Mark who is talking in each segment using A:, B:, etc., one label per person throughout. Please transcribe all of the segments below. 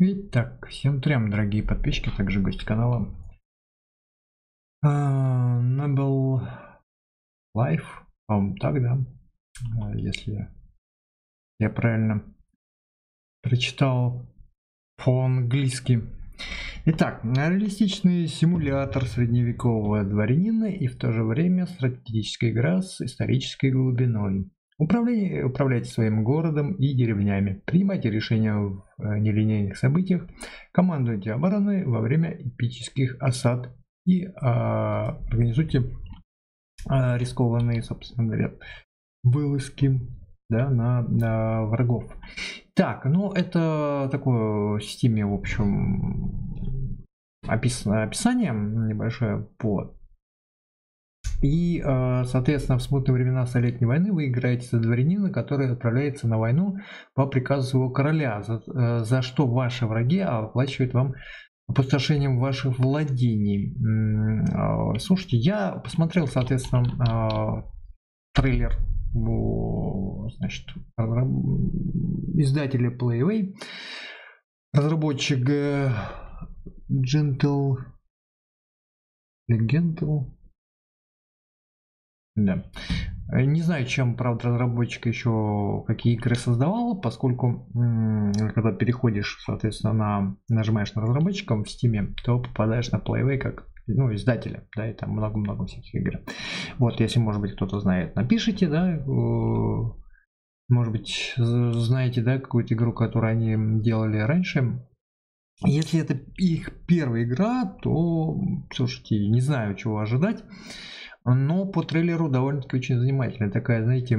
A: Итак, всем трем, дорогие подписчики, также гости канала. А, Набел Life, по так, да, а, если я правильно прочитал по-английски. Итак, реалистичный симулятор средневекового дворянина и в то же время стратегическая игра с исторической глубиной. Управление, управляйте своим городом и деревнями, принимайте решения в э, нелинейных событиях, командуйте обороной во время эпических осад. И э, организуйте э, рискованные, собственно говоря, вылазки да, на, на врагов. Так, ну это такое в системе, в общем, описано описание небольшое по и, э, соответственно, в смутные времена Столетней войны вы играете за дворянина, который отправляется на войну по приказу своего короля, за, э, за что ваши враги оплачивают вам опустошением ваших владений. Э, слушайте, я посмотрел, соответственно, трейлер значит, издателя Playway, разработчик Gentle Gentle да. Э, не знаю, чем, правда, разработчик еще какие игры создавал, поскольку когда переходишь, соответственно, на нажимаешь на разработчика в Steam, то попадаешь на Playway как ну, издателя, да, и там много-много всяких игр. Вот, если, может быть, кто-то знает, напишите, да, может быть, знаете, да, какую-то игру, которую они делали раньше. Если это их первая игра, то, слушайте, не знаю, чего ожидать. Но по трейлеру довольно-таки очень занимательная. Такая, знаете,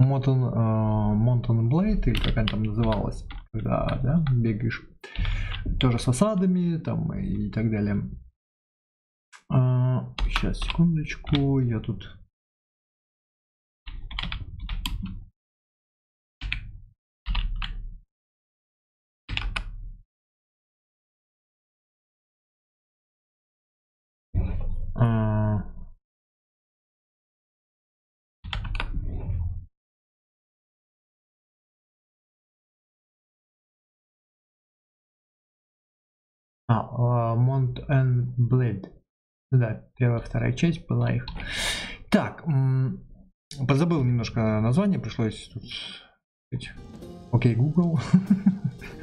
A: Mountain, uh, Mountain Blade, или как она там называлась, когда да, бегаешь. Тоже с осадами там и так далее. Uh, сейчас, секундочку, я тут а Mont and Blade. Да, первая, вторая часть была их. Так, позабыл немножко название, пришлось тут... Окей, okay, Google.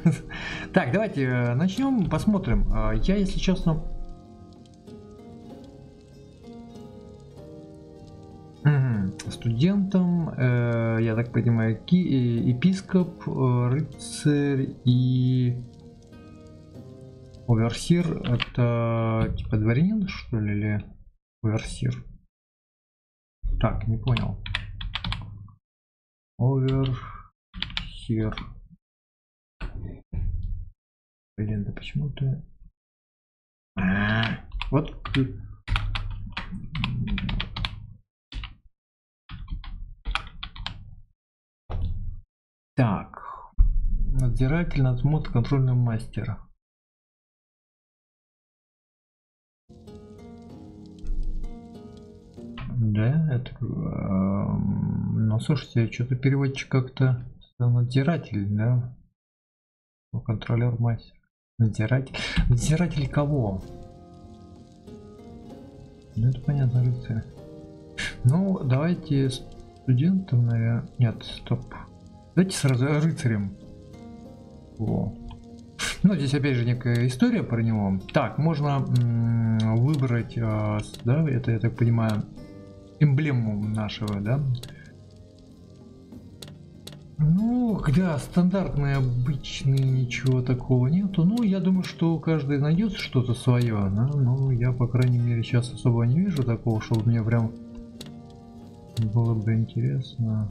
A: так, давайте э, начнем, посмотрим. А, я, если честно, студентом, э, я так понимаю, э, епископ, рыцарь и оверсир. Это типа дворянин, что ли, или оверсир? Так, не понял. Оверсир. Блин, да почему ты... А, вот Так. Надзиратель, надсмотр, контрольный мастер. Да, это... Э, ну, слушайте, что-то переводчик как-то... Надзиратель, да? Контролер мастер. Надзиратель. Надзиратель кого? Ну, это понятно, рыцарь. Ну, давайте студентам, наверное... Нет, стоп. Давайте сразу рыцарем. О. Ну, здесь опять же некая история про него. Так, можно выбрать, э, да, это, я так понимаю, эмблему нашего, да. Ну, да, стандартный, обычный, ничего такого нету. Ну, я думаю, что каждый найдет что-то свое, да. Ну, я, по крайней мере, сейчас особо не вижу такого, чтобы мне прям было бы интересно.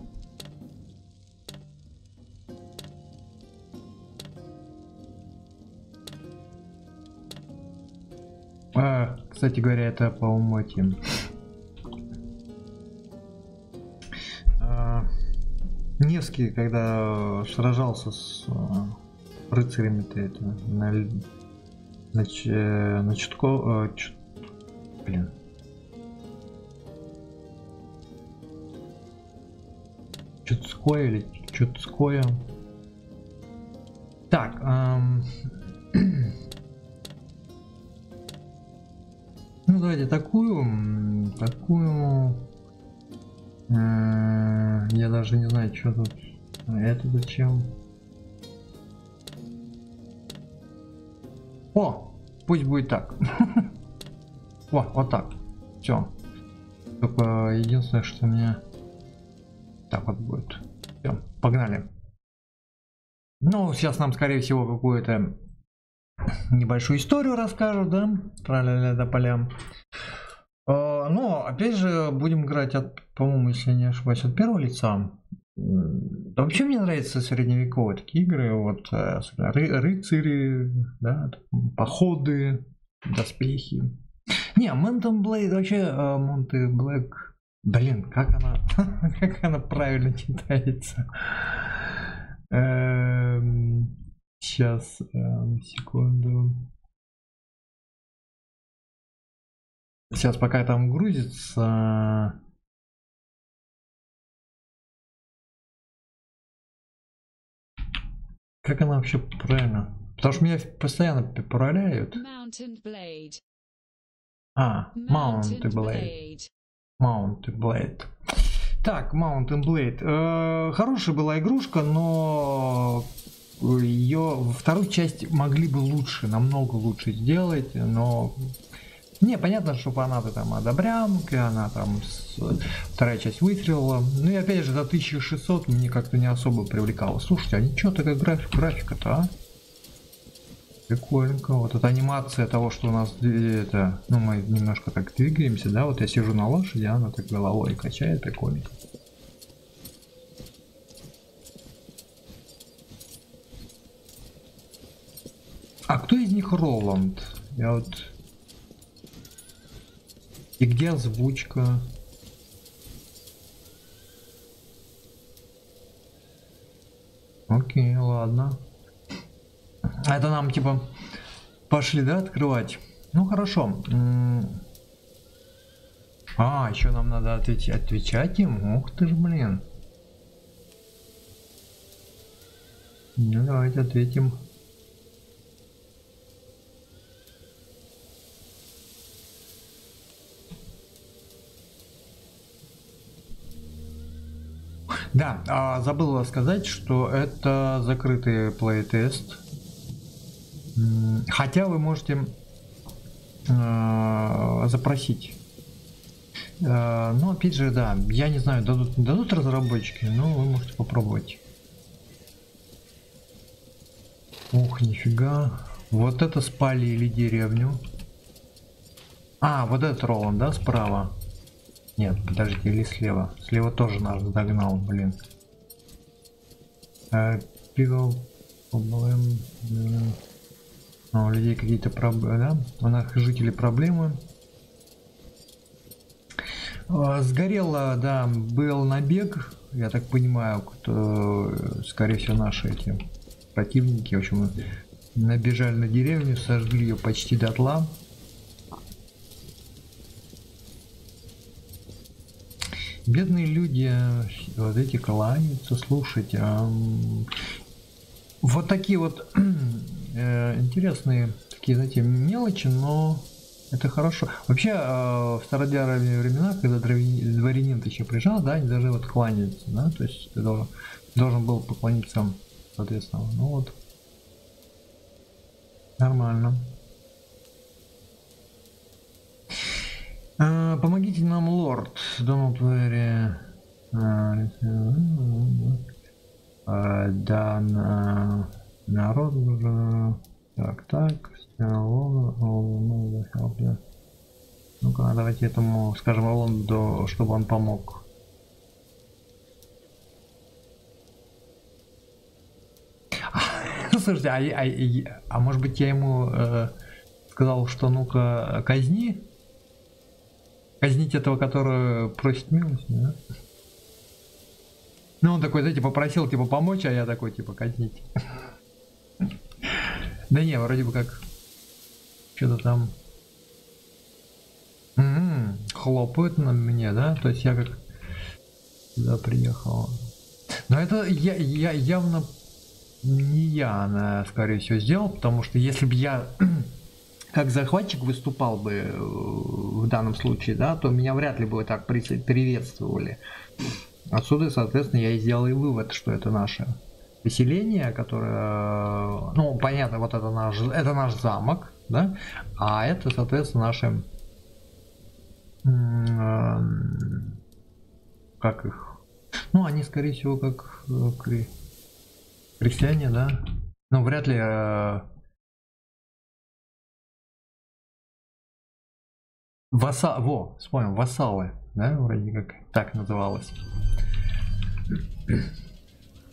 A: А, кстати говоря, это, по-моему, этим... Невский, когда сражался с а, рыцарями-то это на, на, на Чутко... А, чут, блин. Чудское или Чудское. Так, эм... ну давайте такую, такую. Я даже не знаю, что тут. А это зачем? О, пусть будет так. О, вот так. Все. Только единственное, что мне так вот будет. Все, погнали. Ну, сейчас нам, скорее всего, какую-то небольшую историю расскажут, да? Траля-ля да полям. А, но, опять же, будем играть от, по-моему, если не ошибаюсь, от первого лица. Вообще мне нравятся средневековые такие игры, вот э, ры рыцари, да, походы, доспехи. Не, Mountain Blade вообще Монты Black, блин, как она, как она правильно читается. Сейчас, эм, секунду. Сейчас пока там грузится. Как она вообще правильно? Потому что меня постоянно поправляют. А, Mountain Blade. Mountain Blade. Так, Mountain Blade. Э, хорошая была игрушка, но ее вторую часть могли бы лучше, намного лучше сделать, но не, понятно, что фанаты там одобрямки, она там вторая часть выстрелила. Ну и опять же, за 1600 мне как-то не особо привлекало. Слушайте, а ничего такая график, графика-то, а? Прикольненько. Вот эта анимация того, что у нас это, ну мы немножко так двигаемся, да, вот я сижу на лошади, она так головой качает, прикольненько. А кто из них Роланд? Я вот... И где озвучка? Окей, ладно. А это нам типа пошли, да, открывать? Ну хорошо. А, еще нам надо отвечать, отвечать им. Ух ты ж, блин. Ну давайте ответим. Да, а, забыл сказать, что это закрытый плейтест. Хотя вы можете э, запросить. Э, но опять же, да, я не знаю, дадут, дадут разработчики, но вы можете попробовать. Ух, нифига. Вот это спали или деревню. А, вот этот Роланд, да, справа? Нет, подождите, или слева? Слева тоже нас догнал, блин. People problem. А у людей какие-то проблемы, да? У наших жителей проблемы. А, сгорело, да, был набег, я так понимаю, кто, скорее всего, наши эти противники, в общем, набежали на деревню, сожгли ее почти дотла. Бедные люди, вот эти кланяются, слушайте. А, вот такие вот э, интересные, такие, знаете, мелочи, но это хорошо. Вообще, э, в стародярные времена, когда дворянин еще приезжал, да, они даже вот кланяются, да, то есть ты должен, должен был поклониться, соответственно. Ну вот, нормально. А, помогите нам, лорд. Дональд Вэри. А, да, на, народ уже. Так, так. Ну-ка, давайте этому, скажем, Роланду, чтобы он помог. Ну, слушайте, а, а, а может быть я ему э, сказал, что ну-ка казни Казнить этого, который просит милости, да? Ну, он такой, знаете, попросил, типа, помочь, а я такой, типа, казнить. Да не, вроде бы как что-то там хлопают на мне, да? То есть я как сюда приехал. Но это я, я явно не я, скорее всего, сделал, потому что если бы я как захватчик выступал бы э, в данном случае, да, то меня вряд ли бы так приветствовали. Отсюда, соответственно, я и сделал и вывод, что это наше поселение, которое, ну, понятно, вот это наш, это наш замок, да, а это, соответственно, наши, как их, ну, они, скорее всего, как э, крестьяне, да, но вряд ли Васа... Во, вспомнил, вассалы, да, вроде как так называлось.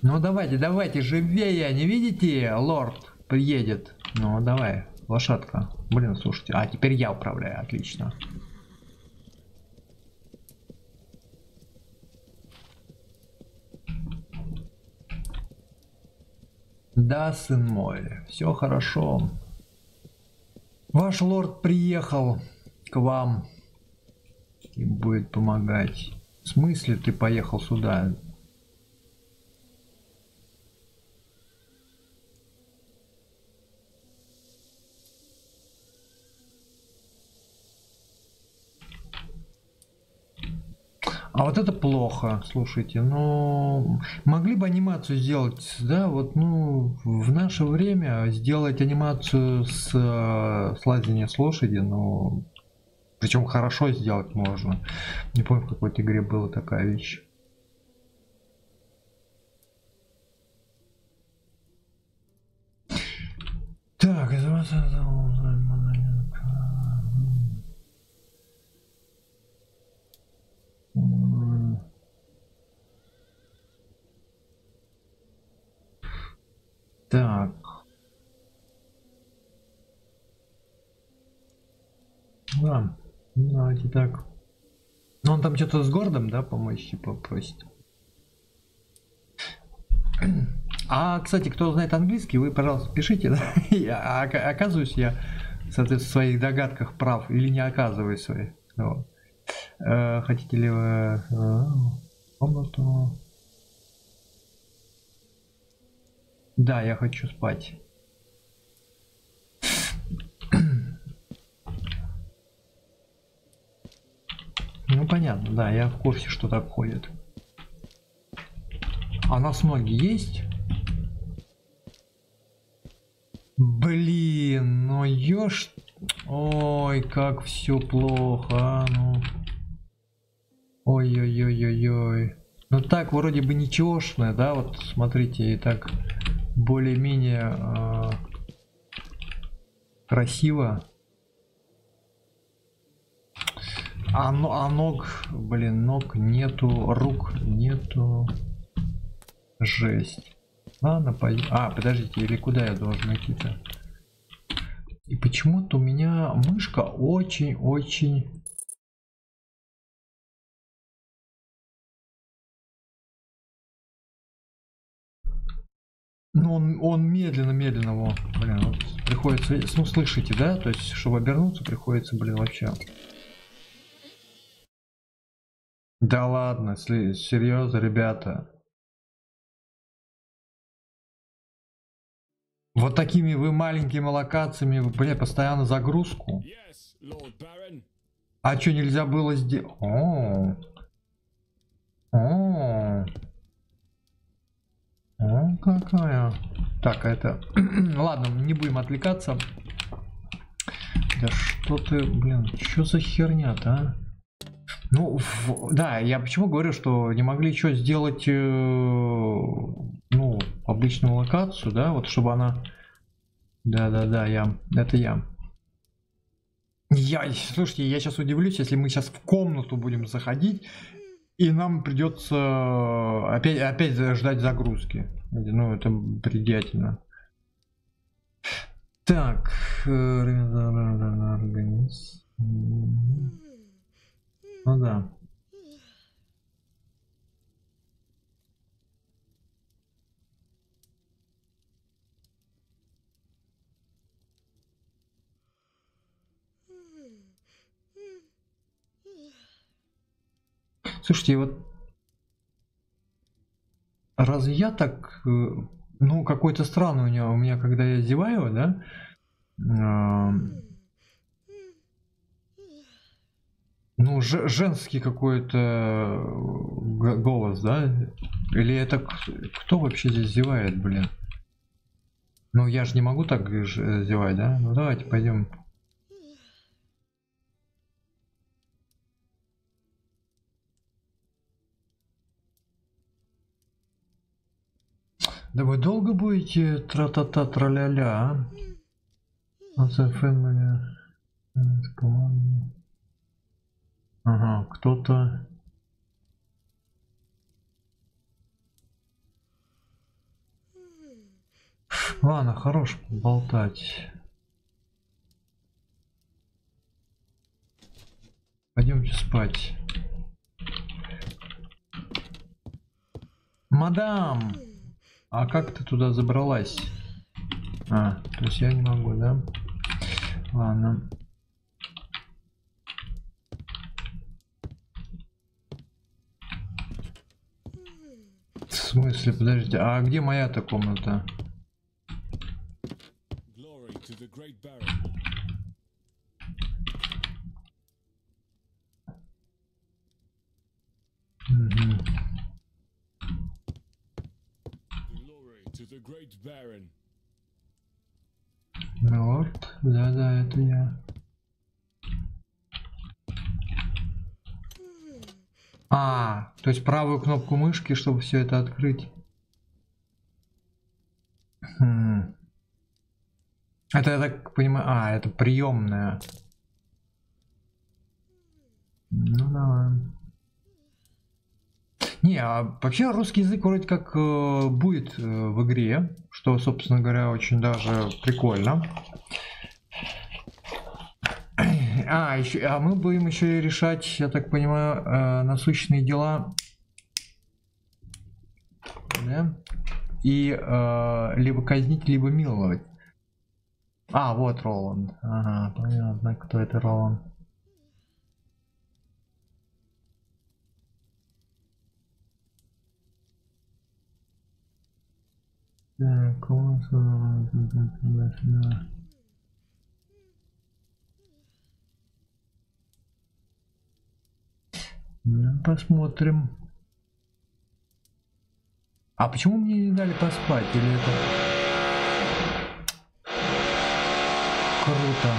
A: Ну давайте, давайте, живее, не видите, лорд приедет. Ну давай, лошадка. Блин, слушайте, а теперь я управляю, отлично. Да, сын мой, все хорошо. Ваш лорд приехал к вам и будет помогать. В смысле ты поехал сюда? А вот это плохо, слушайте, но могли бы анимацию сделать, да, вот, ну, в наше время сделать анимацию с, с лазения с лошади, но причем хорошо сделать можно. Не помню, в какой-то игре была такая вещь. Так. Давайте так. Ну он там что-то с городом, да, помочь типа просит. А, кстати, кто знает английский, вы, пожалуйста, пишите. Да? Я, оказываюсь я, в своих догадках прав или не оказываюсь своих. Вот. Э, хотите ли вы э, комнату? Да, я хочу спать. Ну понятно, да, я в курсе, что так ходит. А нас ноги есть? Блин, ну ёж... Ой, как все плохо, а, ну. Ой-ой-ой-ой-ой. Ну так, вроде бы ничегошное, да, вот смотрите, и так более-менее э, красиво. А, ну, а ног, блин, ног нету, рук нету. Жесть. Ладно, пойдем. А, подождите, или куда я должен идти-то? И почему-то у меня мышка очень-очень... Ну, он, он медленно-медленно, вот, блин, вот, приходится, ну, слышите, да? То есть, чтобы обернуться, приходится, блин, вообще да ладно, серьезно, ребята. Вот такими вы маленькими локациями, бля, постоянно загрузку. А что нельзя было сделать? О, о, о, какая. Так, это, ладно, не будем отвлекаться. Да что ты, блин, что за херня-то, а? Ну, да, я почему говорю, что не могли что сделать, э, ну, обычную локацию, да, вот чтобы она... Да-да-да, я, это я. Я, слушайте, я сейчас удивлюсь, если мы сейчас в комнату будем заходить, и нам придется опять, опять ждать загрузки. Ну, это предельно. Так, э, организм. Ну да. Слушайте, вот разве я так, э, Ну, какой-то странный у него. У меня, когда я зеваю, да, а, ну, женский какой-то голос, да? Или это кто вообще здесь зевает, блин? Ну, я же не могу так зевать, да? Ну, давайте пойдем Да вы долго будете тра-та-та тра-ля-ля, а? Ага, кто-то... Ладно, хорош болтать. Пойдемте спать. Мадам! А как ты туда забралась? А, то есть я не могу, да? Ладно. Смысле, подождите, а где моя-то комната? Милорд, да-да, это я. А, то есть правую кнопку мышки, чтобы все это открыть. Хм. Это, я так понимаю, а, это приемная. Ну давай. Не, а вообще русский язык вроде как э, будет э, в игре, что, собственно говоря, очень даже прикольно. А, еще, а мы будем еще решать, я так понимаю, э, насущные дела. Да? И э, либо казнить, либо миловать. А, вот Роланд. Ага, понятно, кто это Роланд. Так, Ну, посмотрим. А почему мне не дали поспать? Или это... Круто.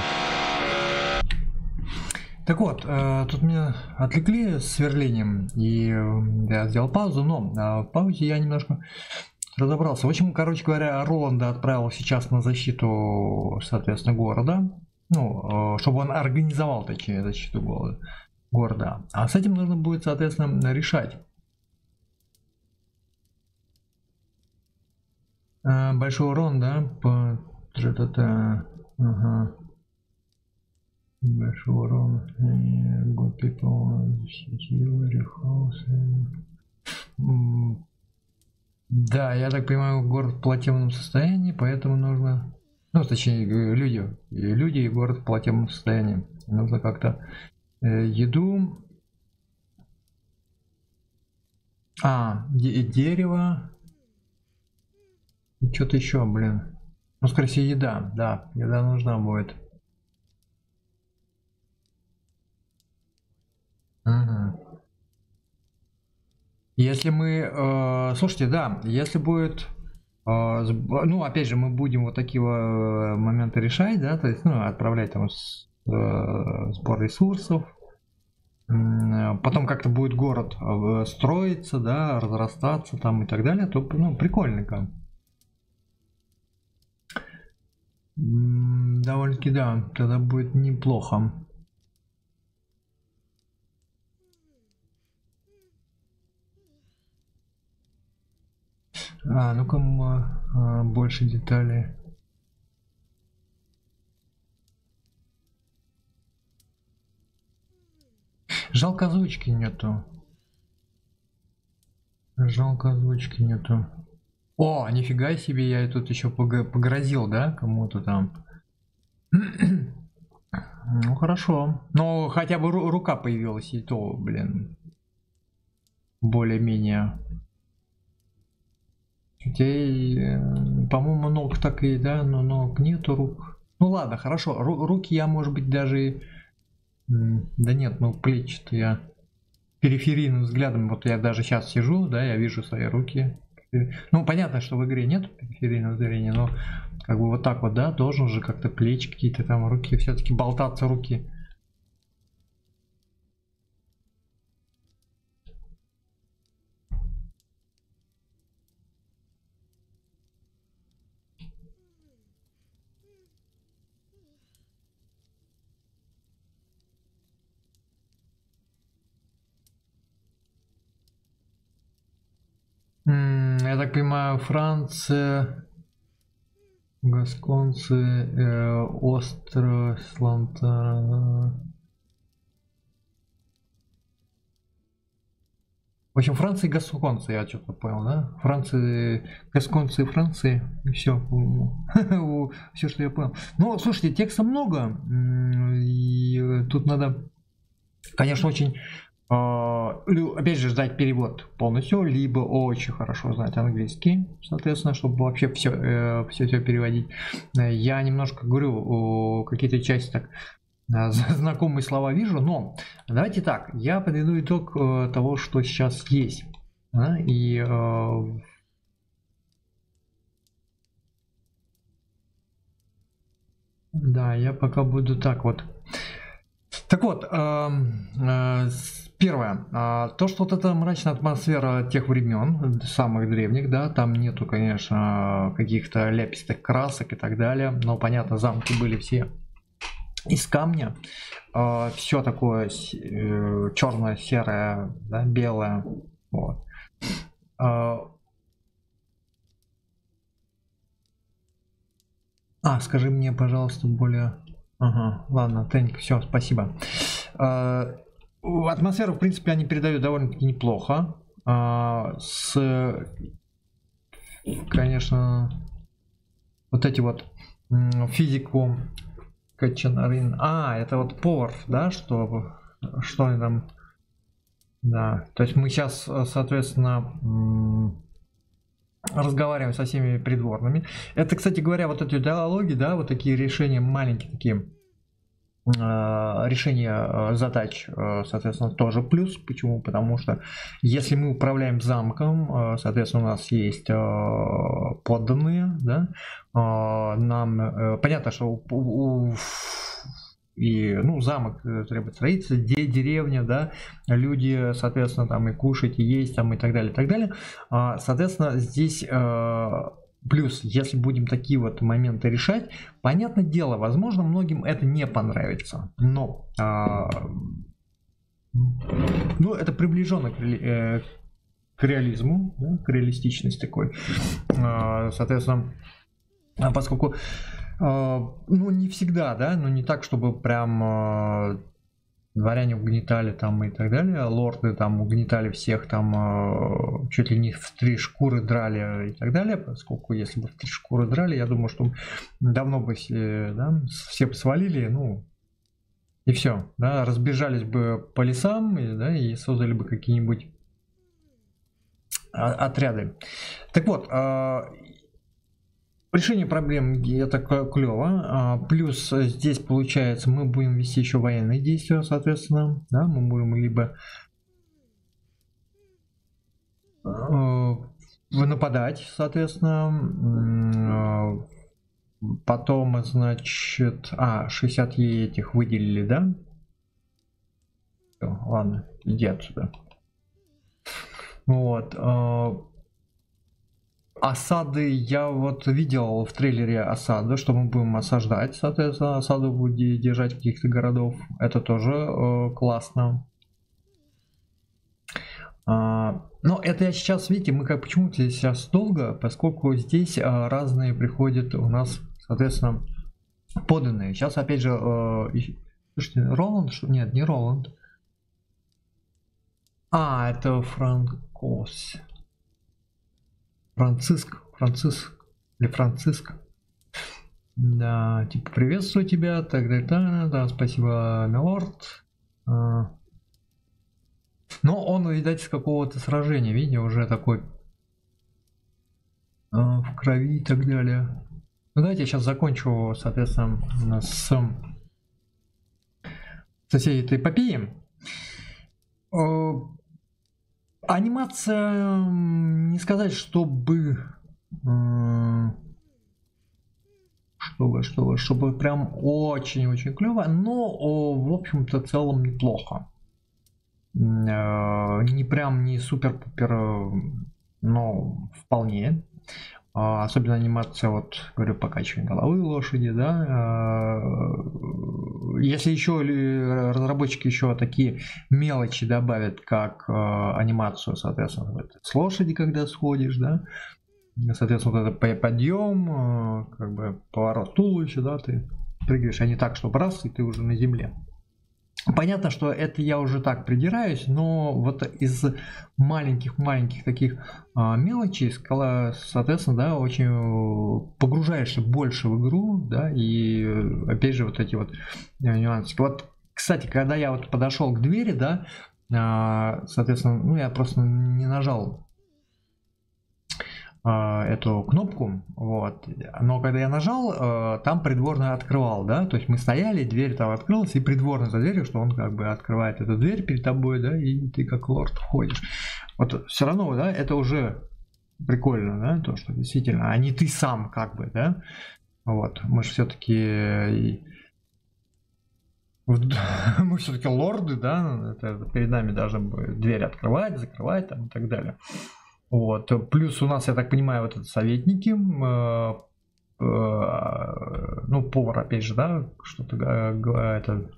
A: Так вот, э, тут меня отвлекли с сверлением, и э, я сделал паузу, но э, в паузе я немножко разобрался. В общем, короче говоря, Роланда отправил сейчас на защиту, соответственно, города. Ну, чтобы он организовал, точнее, защиту города города. А с этим нужно будет, соответственно, решать. А, большой урон, да, по ага. Большой урон. Good people, Да, я так понимаю, город в платежном состоянии, поэтому нужно... Ну, точнее, люди. Люди и город в платежном состоянии. Нужно как-то Э, еду. А, дерево. И что-то еще, блин. Ну, скорее всего, еда. Да, еда нужна будет. Угу. Если мы... Э, слушайте, да, если будет... Э, ну, опять же, мы будем вот такие э, моменты решать, да, то есть, ну, отправлять там с Э, сбор ресурсов. Потом как-то будет город э, строиться, да, разрастаться там и так далее, то ну, прикольненько. Довольно-таки да, тогда будет неплохо. А, ну-ка больше деталей. Жалко озвучки нету. Жалко озвучки нету. О, нифига себе, я тут еще погрозил, да, кому-то там. ну хорошо. Но хотя бы рука появилась, и то, блин. Более-менее. Хотя, по-моему, ног так и, да, но ног нету рук. Ну ладно, хорошо. Ру- руки я, может быть, даже... Да нет, ну плечи-то я периферийным взглядом, вот я даже сейчас сижу, да, я вижу свои руки. Ну, понятно, что в игре нет периферийного зрения, но как бы вот так вот, да, должен же как-то плечи какие-то там, руки, все-таки болтаться руки. Я так понимаю, Франция, Гасконцы, э, остров Сланта. В общем, Франция и Гасконцы, я что-то понял, да? Франция, Гасконцы и Франции, все, все, что я понял. Ну, слушайте, текста много, и тут надо, конечно, очень опять же, ждать перевод полностью, либо очень хорошо знать английский, соответственно, чтобы вообще все, э, все, все переводить. Я немножко говорю, какие-то части так э, знакомые слова вижу, но давайте так, я подведу итог э, того, что сейчас есть. И да, я пока буду так вот. Так вот, Первое. А, то, что вот эта мрачная атмосфера тех времен, самых древних, да, там нету, конечно, каких-то ляпистых красок и так далее, но, понятно, замки были все из камня. А, Все такое э, черное, серое, да, белое. Вот. А, а, скажи мне, пожалуйста, более... Ага, ладно, Тенька, все, спасибо. Атмосферу, в принципе, они передают довольно-таки неплохо. А, с, конечно, вот эти вот физику Качанарин. А, это вот повар, да, что, что они там... Да, то есть мы сейчас, соответственно, разговариваем со всеми придворными. Это, кстати говоря, вот эти диалоги, да, вот такие решения маленькие такие решение э, задач, э, соответственно, тоже плюс. Почему? Потому что если мы управляем замком, соответственно, у нас есть подданные, да, нам понятно, что и ну замок требует строительства, где деревня, да, люди, соответственно, там и кушать, и есть, там и так далее, и так далее. А, соответственно, здесь Плюс, если будем такие вот моменты решать, понятное дело, возможно, многим это не понравится, но а, ну, это приближенно к, э, к реализму, да, к реалистичности такой. А, соответственно, поскольку а, ну, не всегда, да, но не так, чтобы прям а, дворяне угнетали там и так далее, лорды там угнетали всех там э, чуть ли не в три шкуры драли и так далее, поскольку если бы в три шкуры драли, я думаю, что давно бы э, да, все бы свалили, ну и все, да, разбежались бы по лесам и, да, и создали бы какие-нибудь отряды. Так вот, э, Решение проблем это клево. А, плюс здесь получается мы будем вести еще военные действия, соответственно. Да, мы будем либо э, нападать, соответственно. Потом, значит, а, 60 ей этих выделили, да? Все, ладно, иди отсюда. Вот. Осады я вот видел в трейлере осады, что мы будем осаждать, соответственно, осаду будем держать каких-то городов. Это тоже э, классно. А, но это я сейчас, видите, мы как почему-то сейчас долго, поскольку здесь а, разные приходят у нас, соответственно, поданные. Сейчас опять же, э, слушайте, Роланд, что? Нет, не Роланд. А, это Франкос. Франциск, Франциск или Франциск. Да, типа приветствую тебя, так далее, да, да, спасибо, милорд. А. Но он, видать, с какого-то сражения, видите, уже такой в крови и так далее. Ну, давайте я сейчас закончу, соответственно, с соседей этой эпопеи. Анимация, не сказать, чтобы чтобы, чтобы, чтобы прям очень-очень клево, но в общем-то целом неплохо. Э, не прям не супер-пупер, но вполне. А, особенно анимация, вот, говорю, покачивание головы лошади, да. Э, если еще разработчики еще такие мелочи добавят, как э, анимацию, соответственно, с лошади, когда сходишь, да, соответственно, вот это подъем, как бы поворот туловища, да, ты прыгаешь, а не так, что раз, и ты уже на земле. Понятно, что это я уже так придираюсь, но вот из маленьких-маленьких таких а, мелочей, соответственно, да, очень погружаешься больше в игру, да, и опять же вот эти вот э, нюансы. Вот, кстати, когда я вот подошел к двери, да, а, соответственно, ну я просто не нажал эту кнопку, вот. Но когда я нажал, а, там придворный открывал, да, то есть мы стояли, дверь там открылась, и придворный за дверью, что он как бы открывает эту дверь перед тобой, да, и ты как лорд входишь. Вот все равно, да, это уже прикольно, да, то, что действительно, а не ты сам как бы, да, вот, мы же все-таки мы все-таки лорды, да, это перед нами должны дверь открывать, закрывать там и так далее. Вот. Плюс у нас, я так понимаю, вот это советники, э, э, ну, повар, опять же, да, что-то э, это...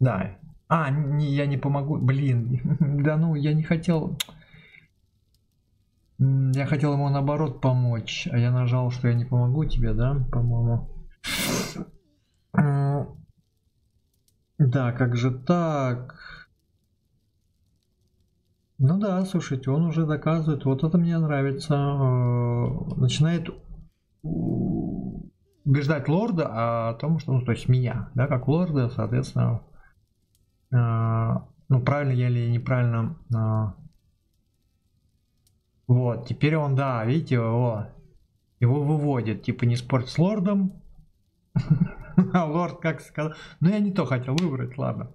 A: Да. А, не, я не помогу. Блин, да ну, я не хотел... Я хотел ему наоборот помочь, а я нажал, что я не помогу тебе, да, по-моему. Да, как же так? Ну да, слушайте, он уже доказывает, вот это мне нравится, э, начинает убеждать лорда о том, что, ну, то есть меня, да, как лорда, соответственно, э, ну, правильно я или неправильно, э, вот, теперь он, да, видите, его, его выводит, типа, не спорт с лордом, а лорд как сказал, ну, я не то хотел выбрать, ладно.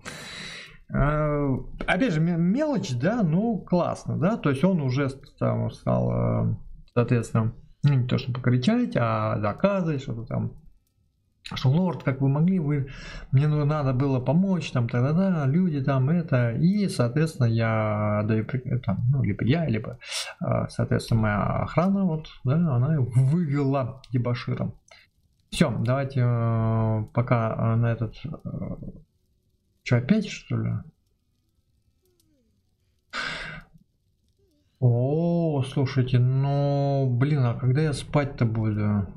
A: Э, опять же, мелочь, да, ну классно, да, то есть он уже там стал, э, соответственно, ну, не то, что покричать, а доказывать, что-то там, что лорд, как вы могли, вы, мне надо было помочь, там, тогда, люди там, это, и, соответственно, я даю, там, ну, либо я, либо, э, соответственно, моя охрана, вот, да, она вывела дебаширом. Все, давайте пока на этот Че, опять что ли? О, слушайте, ну, блин, а когда я спать-то буду?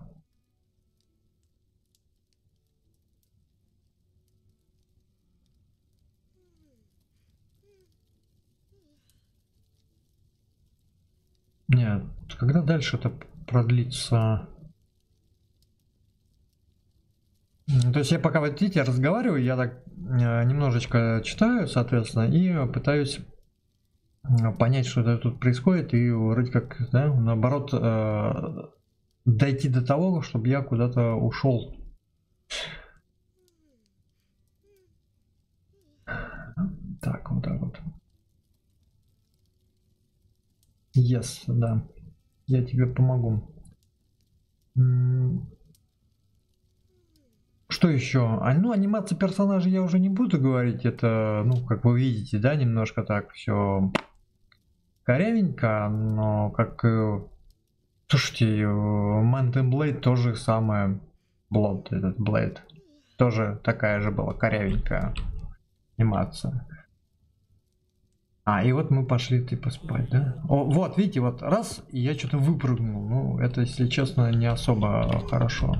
A: Нет, когда дальше это продлится? То есть я пока, вот видите, разговариваю, я так э, немножечко читаю, соответственно, и пытаюсь э, понять, что тут происходит, и вроде как, да, наоборот, э, дойти до того, чтобы я куда-то ушел. Так, вот так вот. Yes, да. Я тебе помогу. Что еще? А, ну, анимация персонажей я уже не буду говорить. Это, ну, как вы видите, да, немножко так все корявенько, но как... Слушайте, Mountain Blade тоже самое... Blood, этот Blade. Тоже такая же была корявенькая анимация. А, и вот мы пошли типа спать, да? О, вот, видите, вот раз, и я что-то выпрыгнул. Ну, это, если честно, не особо хорошо.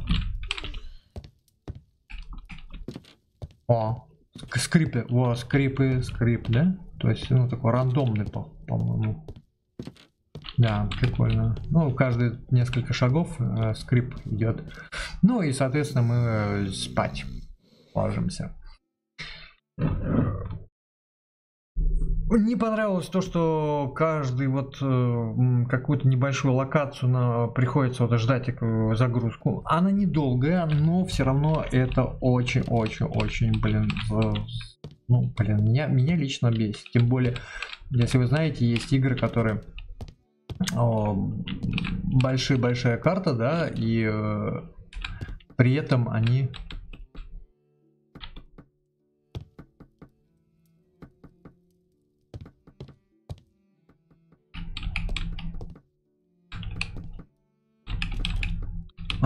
A: О, скрипы, во, скрипы, скрип, да? То есть, ну, такой рандомный, по-моему. Да, прикольно. Ну, каждые несколько шагов э, скрип идет. Ну и, соответственно, мы э, спать ложимся. Не понравилось то, что каждый вот э, какую-то небольшую локацию на, приходится вот ждать такую загрузку. Она недолгая, но все равно это очень-очень-очень, блин, ну, блин, меня, меня лично бесит. Тем более, если вы знаете, есть игры, которые большая-большая карта, да, и э, при этом они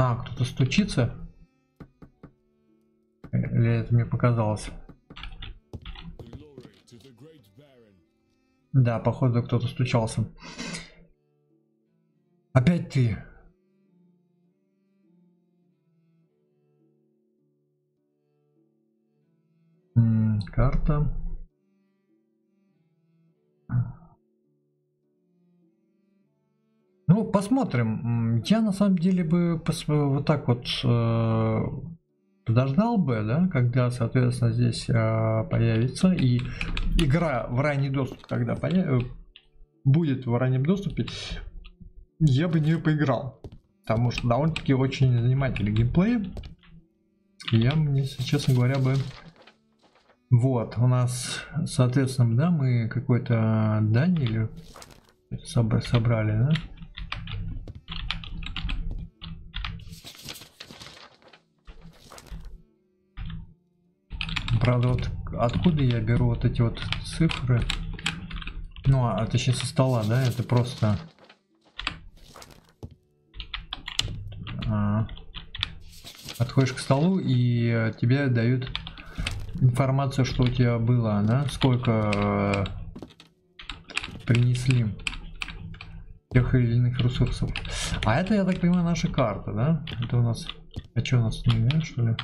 A: А, кто-то стучится? Или это мне показалось? Да, походу кто-то стучался. Опять ты. Карта. Ну, посмотрим. Я на самом деле бы вот так вот э, подождал бы, да, когда, соответственно, здесь э, появится и игра в ранний доступ, когда появ... будет в раннем доступе, я бы не поиграл. Потому что довольно-таки очень занимательный геймплей. Я мне, честно говоря, бы... Вот, у нас, соответственно, да, мы какой-то дань или собрали, да? Правда, вот откуда я беру вот эти вот цифры? Ну, а точнее со стола, да? Это просто... А, отходишь к столу и тебе дают информацию, что у тебя было, да? Сколько э, принесли тех или иных ресурсов. А это, я так понимаю, наша карта, да? Это у нас... А что у нас не что ли?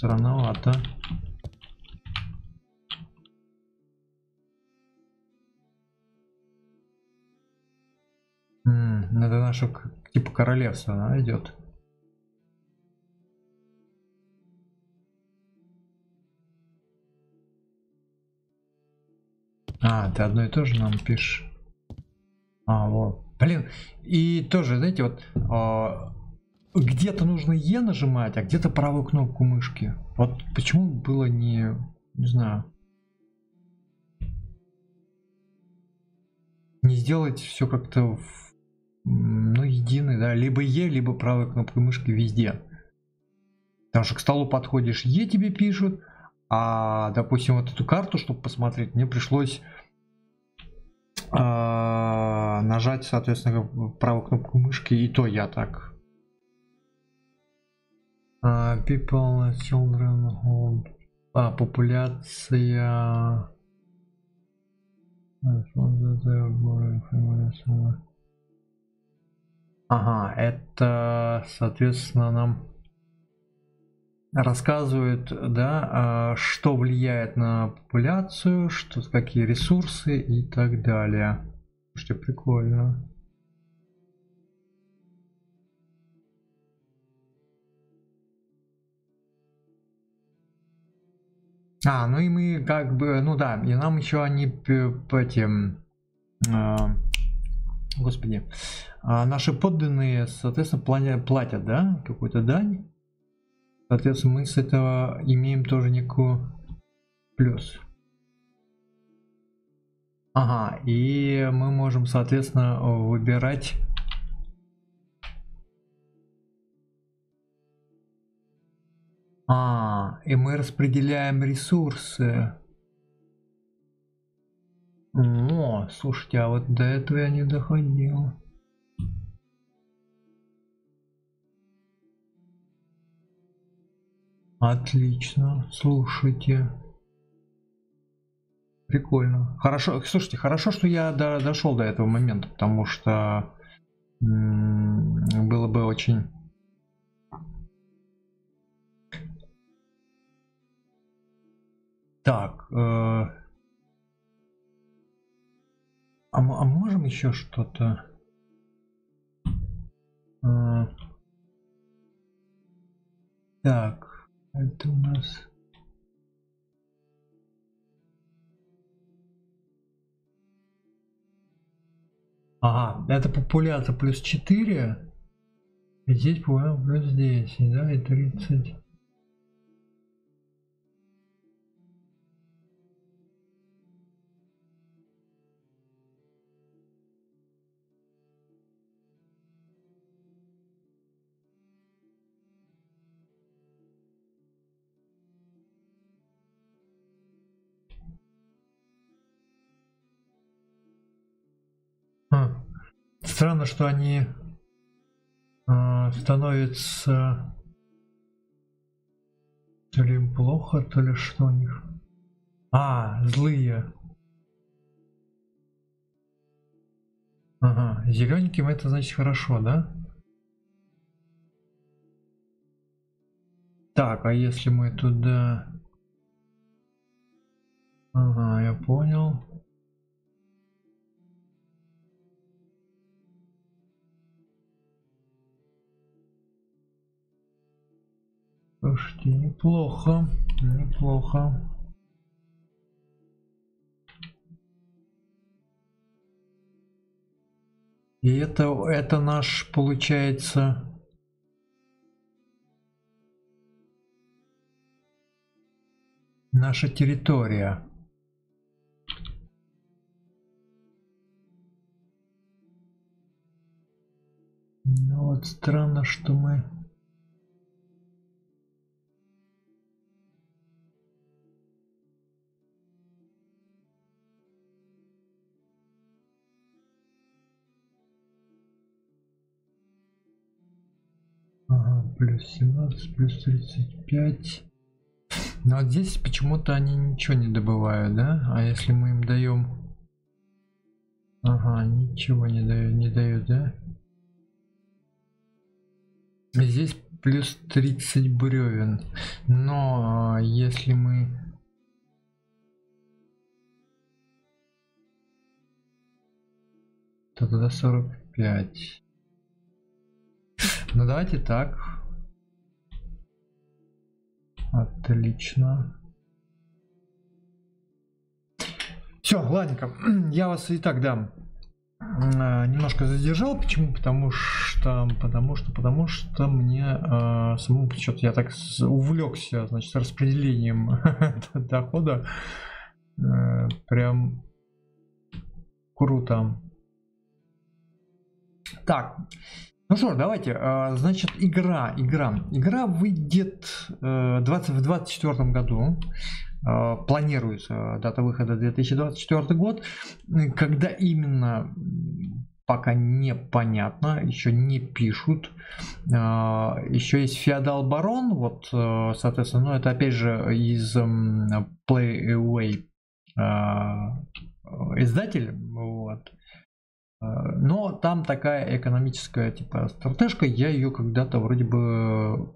A: Странновато. М -м, это наше типа королевство, да, идет. А, ты одно и то же нам пишешь. А, вот. Блин, и тоже, знаете, вот а, где-то нужно Е нажимать, а где-то правую кнопку мышки. Вот почему было не, не знаю, не сделать все как-то, ну, единый, да, либо Е, либо правой кнопкой мышки везде. Потому что к столу подходишь, Е тебе пишут, а, допустим, вот эту карту, чтобы посмотреть, мне пришлось э, нажать, соответственно, правую кнопку мышки, и то я так Uh, people, children, home. А, популяция. Ага, это, соответственно, нам рассказывает, да, а, что влияет на популяцию, что, какие ресурсы и так далее. Что прикольно. А, ну и мы как бы, ну да, и нам еще они по этим, э, господи, э, наши подданные, соответственно, платят, да, какую-то дань. Соответственно, мы с этого имеем тоже некую плюс. Ага, и мы можем, соответственно, выбирать А, и мы распределяем ресурсы. О, слушайте, а вот до этого я не доходил. Отлично, слушайте. Прикольно. Хорошо, слушайте, хорошо, что я до, дошел до этого момента, потому что было бы очень Так. Э, а, а можем еще что-то? Э, так. Это у нас... Ага, это популяция плюс 4. И здесь, по-моему, плюс 10, да, и 30. Странно, что они э, становятся то ли им плохо, то ли что у них. А, злые. Ага, зелененьким это значит хорошо, да? Так, а если мы туда... Ага, я понял. Слушайте, неплохо, неплохо. И это, это наш, получается, наша территория. Ну вот странно, что мы... плюс 17, плюс 35. Но вот здесь почему-то они ничего не добывают, да? А если мы им даем... Ага, ничего не дают, не дают, да? Здесь плюс 30 бревен. Но а, если мы... То тогда 45. Ну давайте так. Отлично. Все, ладненько. Я вас и так дам. Да, немножко задержал. Почему? Потому что, потому что, потому что мне э, самому что-то я так увлекся, значит, распределением дохода. Э, прям круто. Так, ну что, давайте, а, значит, игра, игра. Игра выйдет 20, э, в 2024 году. А, планируется дата выхода 2024 год. Когда именно, пока непонятно, еще не пишут. А, еще есть Феодал Барон, вот, э, соответственно, ну это опять же из Play Away издатель, вот. Э, но там такая экономическая типа стратежка, я ее когда-то вроде бы...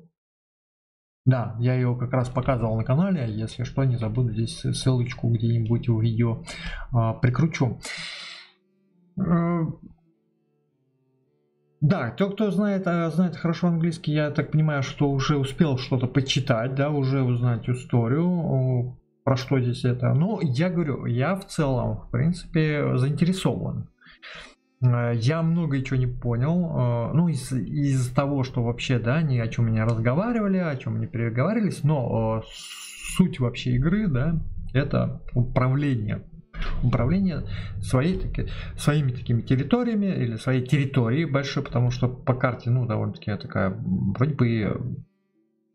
A: Да, я ее как раз показывал на канале, если что, не забуду здесь ссылочку где-нибудь в видео а, прикручу. Э, да, те, кто знает, знает хорошо английский, я так понимаю, что уже успел что-то почитать, да, уже узнать историю, про что здесь это. Но я говорю, я в целом, в принципе, заинтересован. Э, я много чего не понял. Э, ну, из, из того, что вообще, да, ни о чем не разговаривали, о чем не переговаривались, но э, суть вообще игры, да, это управление. Управление своей, таки, своими такими территориями или своей территорией большой, потому что по карте, ну, довольно-таки такая, вроде бы,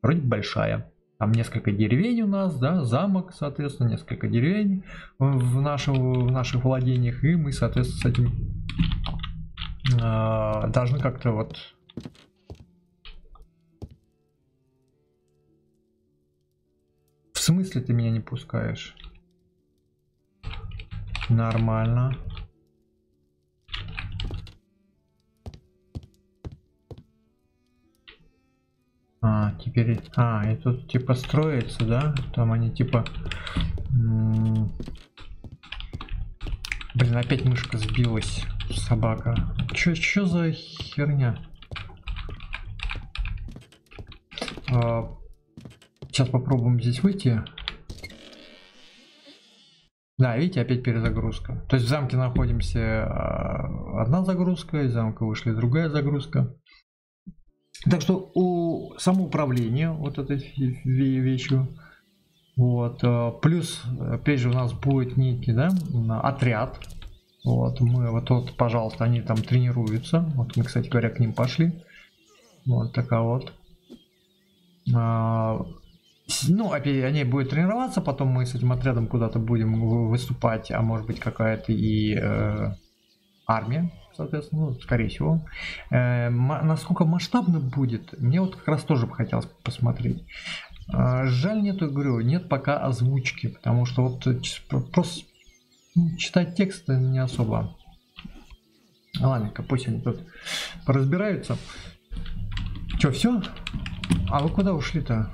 A: вроде большая. Там несколько деревень у нас, да, замок, соответственно, несколько деревень в, нашем, в наших владениях, и мы, соответственно, с этим э, должны как-то вот В смысле ты меня не пускаешь? Нормально. А, теперь... А, и тут типа строится, да? Там они типа... Блин, опять мышка сбилась. Собака. Чё, чё за херня? А, Сейчас попробуем здесь выйти. Да, видите, опять перезагрузка. То есть в замке находимся а, одна загрузка, из замка вышли другая загрузка. Так что у самоуправления вот этой вещью, вот, а, плюс, опять же, у нас будет некий, да, отряд, вот, мы, вот, вот, пожалуйста, они там тренируются, вот мы, кстати говоря, к ним пошли, вот такая вот, а, ну, опять они будут тренироваться, потом мы с этим отрядом куда-то будем выступать, а может быть какая-то и э, армия, соответственно, ну, скорее всего. Э, насколько масштабно будет, мне вот как раз тоже бы хотелось посмотреть. Э, жаль нету, говорю, нет пока озвучки, потому что вот просто ну, читать тексты не особо. Ладно, пусть они тут поразбираются. Че, все? А вы куда ушли-то?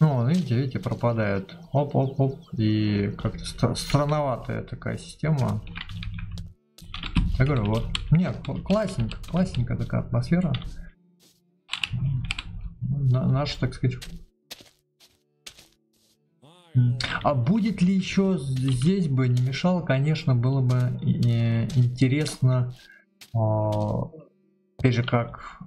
A: Ну, видите, видите, пропадают. Оп-оп-оп. И как-то стр странноватая такая система. Я говорю, вот. Нет, классненько, классненькая такая атмосфера. На, наша, так сказать. А будет ли еще здесь бы не мешало, конечно, было бы интересно, а, опять же, как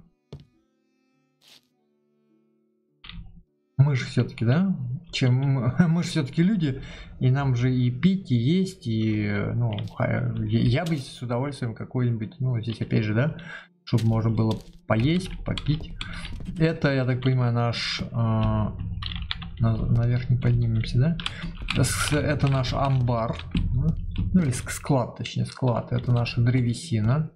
A: мы же все-таки, да? Чем мы же все-таки люди, и нам же и пить, и есть, и ну, я бы с удовольствием какой-нибудь, ну, здесь опять же, да, чтобы можно было поесть, попить. Это, я так понимаю, наш э, на, наверх не поднимемся, да? Это наш амбар, ну или склад, точнее склад. Это наша древесина.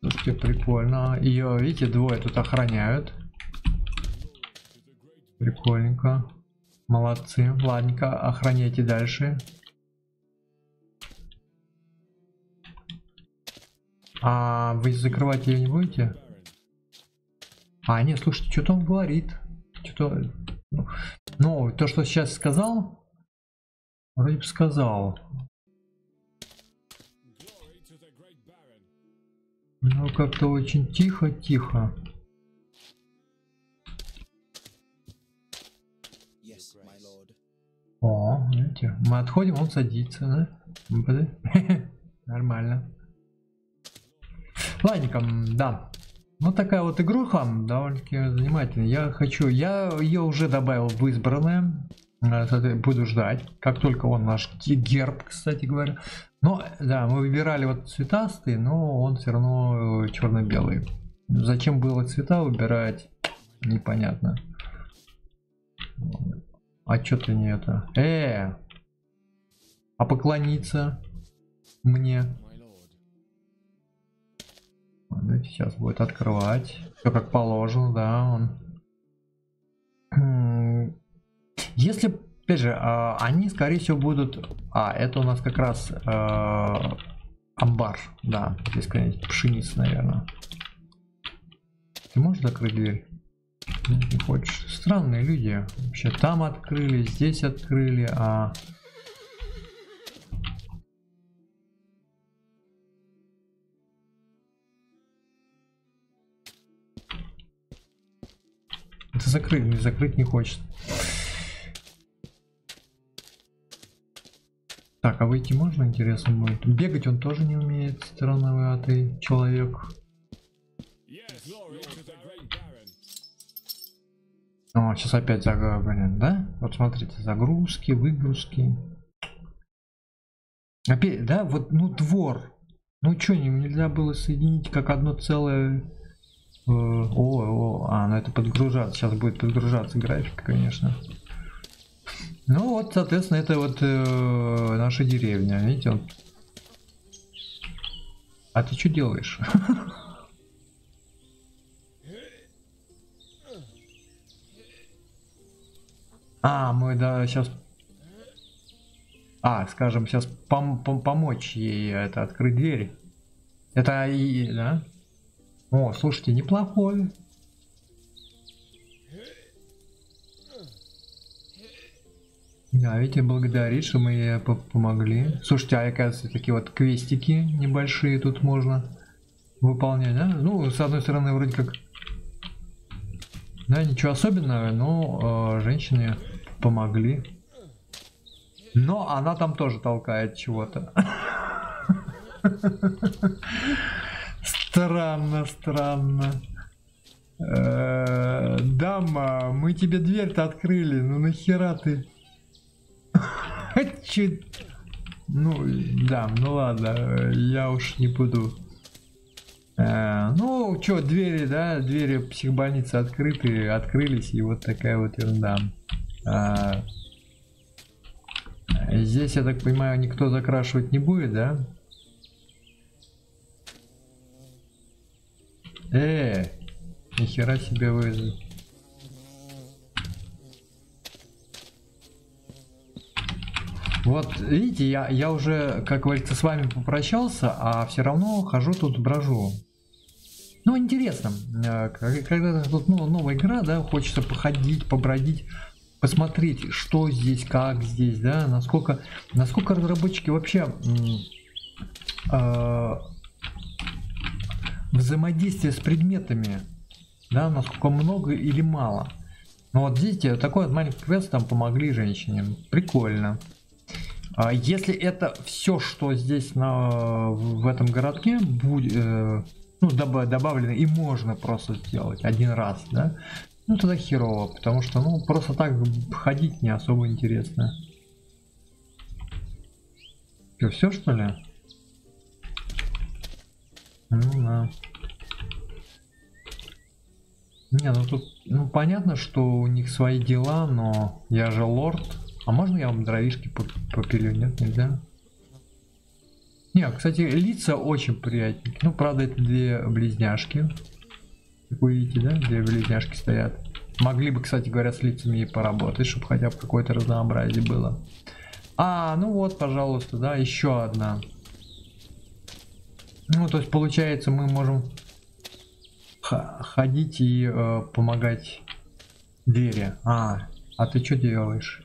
A: Слушайте, прикольно. Ее, видите, двое тут охраняют. Прикольненько. Молодцы. Ладненько, охраняйте дальше. А вы закрывать ее не будете? А, нет, слушайте, что-то он говорит. Что-то... Ну, то, что сейчас сказал, вроде бы сказал. Ну, как-то очень тихо-тихо. О, видите, мы отходим, он садится, да? Нормально. Ладненько, да. Вот такая вот игруха, довольно-таки занимательная. Я хочу, я ее уже добавил в избранное. Э, буду ждать, как только он наш герб, кстати говоря. Но, да, мы выбирали вот цветастый, но он все равно черно-белый. Зачем было цвета выбирать, непонятно. А что ты не это? Э! А поклониться мне? Давайте сейчас будет открывать. Все как положено, да, он. Если, опять же, а, они, скорее всего, будут... А, это у нас как раз а, амбар, да. Здесь, конечно, пшеница, наверное. Ты можешь закрыть дверь? не хочешь. Странные люди. Вообще там открыли, здесь открыли, а... Это закрыть, не закрыть не хочет. Так, а выйти можно, интересно будет? Бегать он тоже не умеет, странноватый человек. О, сейчас опять загрузка, да? Вот смотрите, загрузки, выгрузки. Опять, да, вот, ну, двор. Ну, что, нельзя было соединить как одно целое... Э, о, о, а, ну это подгружаться. Сейчас будет подгружаться графика, конечно. Ну вот, соответственно, это вот э, наша деревня. Видите, он... А ты что делаешь? А, мы да сейчас... А, скажем, сейчас пом пом помочь ей это открыть дверь. Это и, да? О, слушайте, неплохой. Да, видите, благодарит, что мы ей помогли. Слушайте, а оказывается, такие вот квестики небольшие тут можно выполнять, да? Ну, с одной стороны, вроде как... Да, ничего особенного, но э, женщины помогли. Но она там тоже толкает чего-то. Странно, странно. Э, дама, мы тебе дверь-то открыли, ну нахера ты? Ну, да, ну ладно, я уж не буду. Э, ну, чё, двери, да, двери психбольницы открыты, открылись, и вот такая вот ерунда. А, здесь, я так понимаю, никто закрашивать не будет, да? Э, нихера себе вы Вот, видите, я, я уже, как говорится, с вами попрощался, а все равно хожу тут брожу. Ну, интересно, э, когда тут ну, новая игра, да, хочется походить, побродить, посмотреть, что здесь, как здесь, да, насколько, насколько разработчики вообще э, взаимодействие с предметами, да, насколько много или мало. Ну вот видите, такой вот маленький квест там помогли женщине, прикольно. А если это все, что здесь на, в этом городке будет, э, ну, доб добавлено и можно просто сделать один раз, да, ну тогда херово, потому что, ну, просто так ходить не особо интересно. Все что ли? Ну да. Не, ну тут, ну понятно, что у них свои дела, но я же лорд, а можно я вам дровишки попилю? Нет, нельзя. Не, кстати, лица очень приятненькие. Ну, правда, это две близняшки. Как вы видите, да? Две близняшки стоят. Могли бы, кстати говоря, с лицами и поработать, чтобы хотя бы какое-то разнообразие было. А, ну вот, пожалуйста, да, еще одна. Ну, то есть, получается, мы можем ходить и э, помогать двери. А, а ты что делаешь?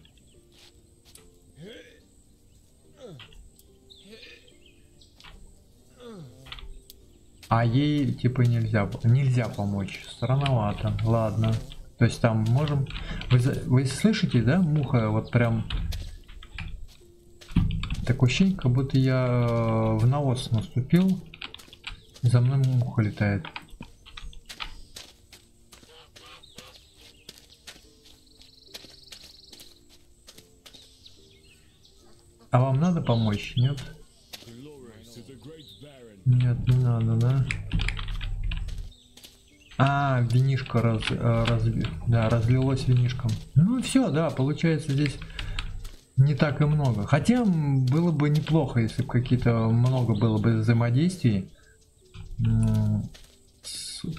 A: А ей типа нельзя, нельзя помочь. Странновато. Ладно. То есть там можем... Вы, вы слышите, да, муха вот прям... Такое ощущение, как будто я э, в навоз наступил. За мной муха летает. А вам надо помочь, нет? Нет, не надо, да? А, винишко раз, э, разли, да, разлилось винишком. Ну все, да, получается здесь не так и много. Хотя было бы неплохо, если бы какие-то много было бы взаимодействий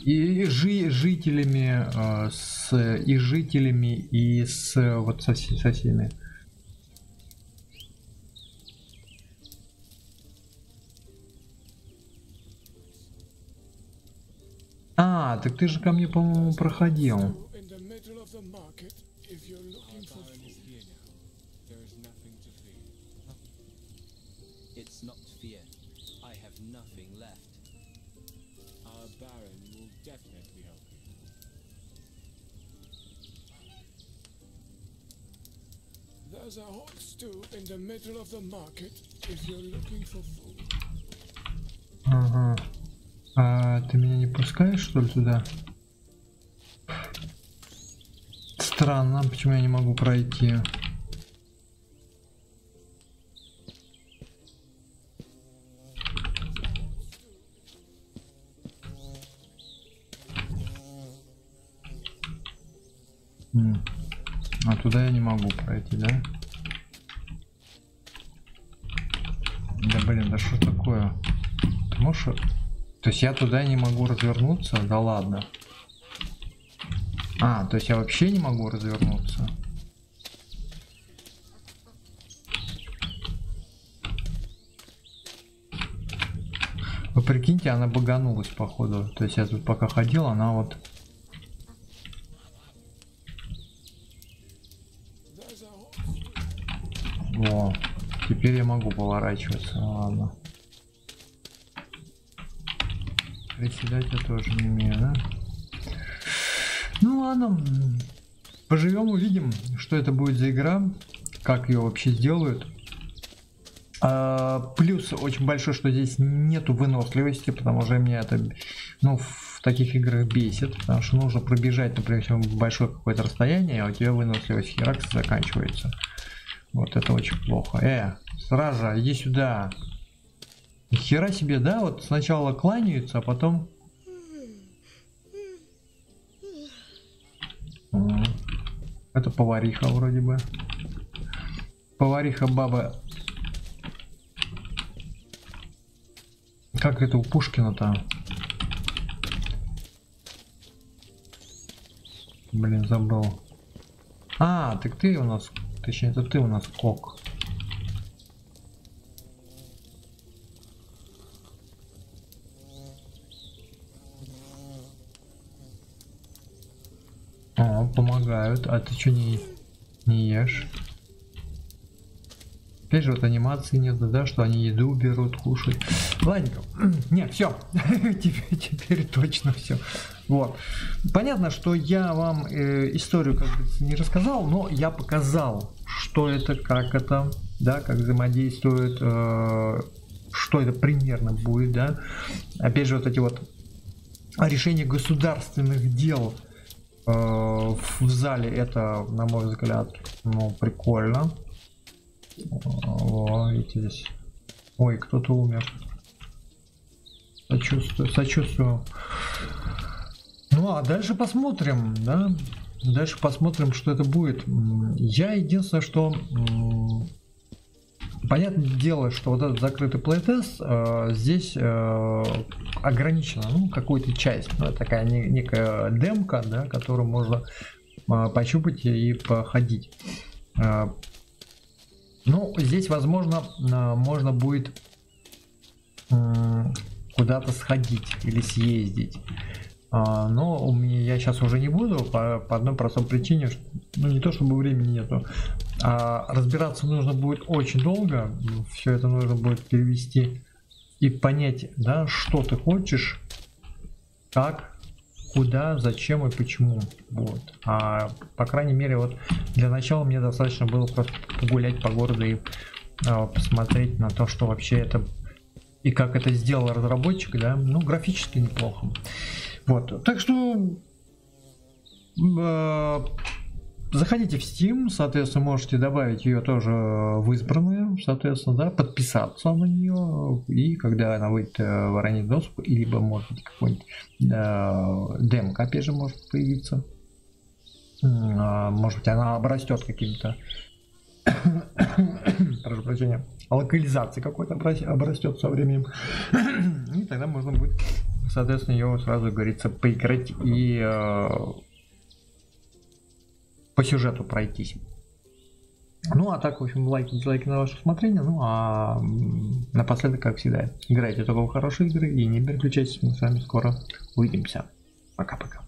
A: и жи, жителями, э, с и жителями, и с вот со, со всеми. А, так ты же ко мне, по-моему, проходил. There's a hot stew in the middle of the market if you're looking for food. Ага. А ты меня не пускаешь, что ли, туда? Странно, почему я не могу пройти. Могу пройти, да? Да блин, да что такое? Ты можешь то есть я туда не могу развернуться? Да ладно. А, то есть я вообще не могу развернуться. Вы прикиньте, она баганулась походу. То есть я тут пока ходил, она вот... Во. Теперь я могу поворачиваться. Ладно. Приседать я тоже не умею, да? Ну ладно. Поживем, увидим, что это будет за игра, как ее вообще сделают. А, плюс очень большой, что здесь нету выносливости, потому что меня это ну, в таких играх бесит, потому что нужно пробежать, например, большое какое-то расстояние, а у тебя выносливость херакс заканчивается. Вот это очень плохо. Э, сразу, иди сюда. Хера себе, да, вот сначала кланяются, а потом... Это повариха вроде бы. Повариха баба. Как это у Пушкина-то? Блин, забыл. А, так ты у нас Точнее, это ты у нас кок. О, помогают. А ты что не, не ешь? Опять же, вот анимации нет, да, что они еду берут, кушают. Ладненько. Нет, все. теперь, теперь точно все. Вот. Понятно, что я вам э, историю как бы не рассказал, но я показал, что это, как это, да, как взаимодействует, э, что это примерно будет, да. Опять же, вот эти вот решения государственных дел э, в зале, это, на мой взгляд, ну, прикольно. О, видите здесь. Ой, кто-то умер. Сочувствую, сочувствую. Ну а дальше посмотрим, да? Дальше посмотрим, что это будет. Я единственное, что... Понятное дело, что вот этот закрытый плейтест э, здесь э, ограничено, ну, какой-то часть, ну, такая не, некая демка, да, которую можно э, пощупать и походить. Э, ну, здесь, возможно, э, можно будет э, куда-то сходить или съездить. А, но у меня я сейчас уже не буду по, по одной простой причине, ну не то чтобы времени нету, а разбираться нужно будет очень долго, все это нужно будет перевести и понять, да, что ты хочешь, как, куда, зачем и почему. Вот. А по крайней мере вот для начала мне достаточно было просто погулять по городу и а, посмотреть на то, что вообще это и как это сделал разработчик, да, ну графически неплохо. Вот, так что э, заходите в Steam, соответственно, можете добавить ее тоже в избранные, соответственно, да, подписаться на нее, и когда она выйдет э, в ранний доступ, либо может быть какой-нибудь э, демка, опять же, может появиться. Э, может быть, она обрастет каким-то прошу прощения, локализации какой-то обрастет со временем. И тогда можно будет соответственно, его сразу, говорится, поиграть и э, по сюжету пройтись. Ну, а так, в общем, лайки, дизлайки на ваше усмотрение. Ну, а напоследок, как всегда, играйте только в хорошие игры и не переключайтесь. Мы с вами скоро увидимся. Пока-пока.